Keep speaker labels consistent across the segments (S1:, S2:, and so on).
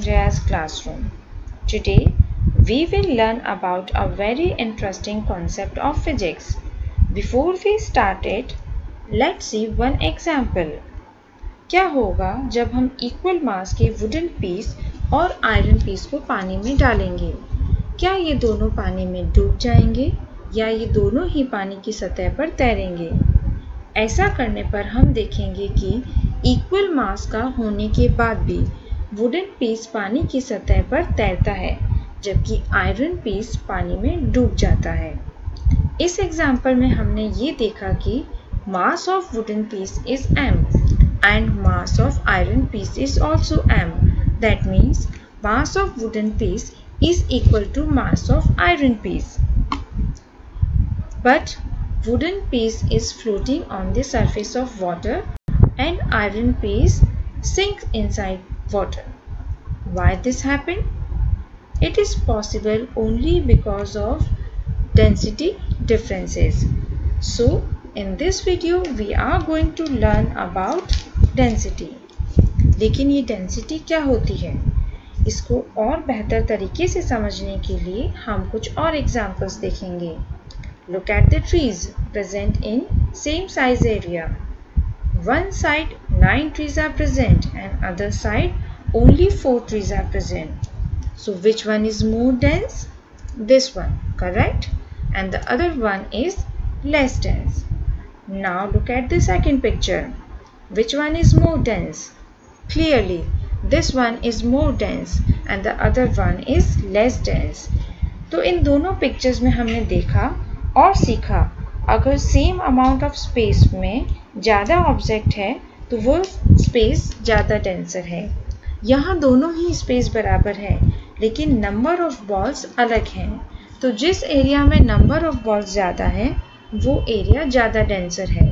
S1: classroom. Today, we will learn about a very interesting concept of physics. Before we start it, let's see one example. क्या होगा जब हम equal mass के wooden piece और iron piece को पानी में डालेंगे क्या ये दोनों पानी में डूब जाएँगे या ये दोनों ही पानी की सतह पर तैरेंगे ऐसा करने पर हम देखेंगे कि इक्वल मास का होने के बाद भी वुडन पीस पानी की सतह पर तैरता है, जबकि आयरन पीस पानी में डूब जाता है इस एग्ज़ाम्पल में हमने ये देखा कि mass of wooden piece is M and mass of iron piece is also M that means mass of wooden piece is equal to mass of iron piece. But wooden piece is floating on the surface of water and iron piece sinks inside water. Why this happened? It is possible only because of density differences. So in this video we are going to learn about density. लेकिन ये density क्या होती है इसको और बेहतर तरीके से समझने के लिए हम कुछ और एग्जाम्पल्स देखेंगे Look at the trees present in same size area. One side 9 trees are present and other side only 4 trees are present. So which one is more dense? This one, correct? And the other one is less dense. Now look at the second picture. Which one is more dense? Clearly, this one is more dense and the other one is less dense. तो इन दोनों pictures में हमने देखा और सीखा अगर same amount of space में ज़्यादा ऑब्जेक्ट है तो वो स्पेस ज़्यादा डेंसर है यहाँ दोनों ही स्पेस बराबर है, लेकिन नंबर ऑफ़ बॉल्स अलग हैं। तो जिस एरिया में नंबर ऑफ़ बॉल्स ज़्यादा है, वो एरिया ज़्यादा डेंसर है।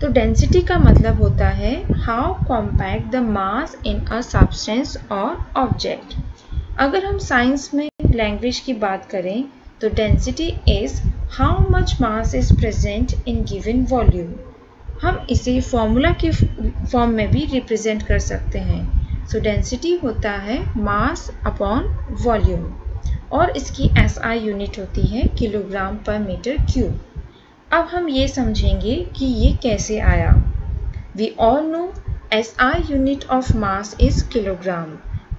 S1: तो डेंसिटी का मतलब होता है how compact the mass in a substance और ऑब्जेक्ट अगर हम साइंस में लैंग्वेज की बात करें तो density is how much mass is present in given volume हम इसे फॉर्मूला के फॉर्म में भी रिप्रेजेंट कर सकते हैं। सो so, डेंसिटी होता है मास अपॉन वॉल्यूम और इसकी एस आई यूनिट होती है किलोग्राम पर मीटर क्यूब अब हम ये समझेंगे कि ये कैसे आया। We all know as unit of mass is kilogram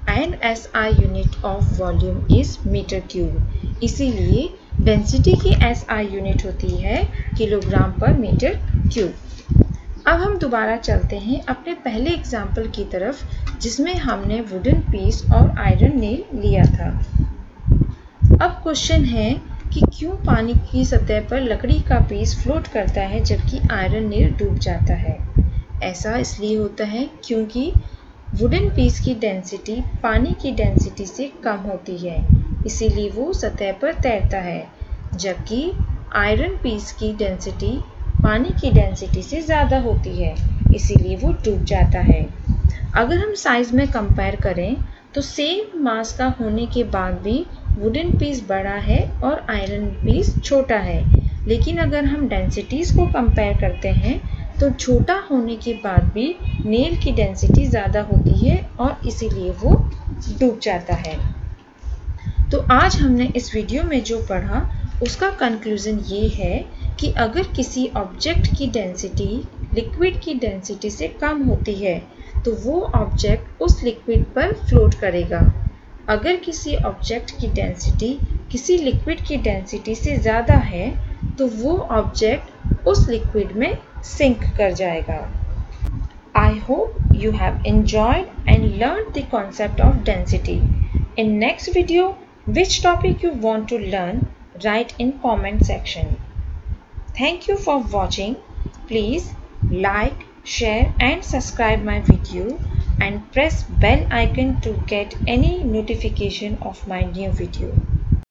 S1: and S I unit of volume is metre cube इसीलिए डेंसिटी की एस आई यूनिट होती है किलोग्राम पर मीटर क्यूब अब हम दोबारा चलते हैं अपने पहले एग्ज़ाम्पल की तरफ़, जिसमें हमने वुडन पीस और आयरन नेल लिया था। अब क्वेश्चन है कि क्यों पानी की सतह पर लकड़ी का पीस फ्लोट करता है जबकि आयरन नेल डूब जाता है? ऐसा इसलिए होता है क्योंकि वुडन पीस की डेंसिटी पानी की डेंसिटी से कम होती है, इसीलिए वो सतह पर तैरता है, जबकि आयरन पीस की डेंसिटी पानी की डेंसिटी से ज़्यादा होती है, इसीलिए वो डूब जाता है। अगर हम साइज़ में कंपेयर करें तो सेम मास का होने के बाद भी वुडन पीस बड़ा है और आयरन पीस छोटा है। लेकिन अगर हम डेंसिटीज़ को कंपेयर करते हैं तो छोटा होने के बाद भी नेल की डेंसिटी ज़्यादा होती है और इसीलिए वो डूब जाता है। तो आज हमने इस वीडियो में जो पढ़ा, उसका कंक्लूजन ये है कि अगर किसी ऑब्जेक्ट की डेंसिटी लिक्विड की डेंसिटी से कम होती है तो वो ऑब्जेक्ट उस लिक्विड पर फ्लोट करेगा। अगर किसी ऑब्जेक्ट की डेंसिटी किसी लिक्विड की डेंसिटी से ज़्यादा है तो वो ऑब्जेक्ट उस लिक्विड में सिंक कर जाएगा। I hope you have enjoyed and learn the concept of density in next video Which topic you want to learn, write in comment section. Thank you for watching. Please like, share and subscribe my video and press bell icon to get any notification of my new video.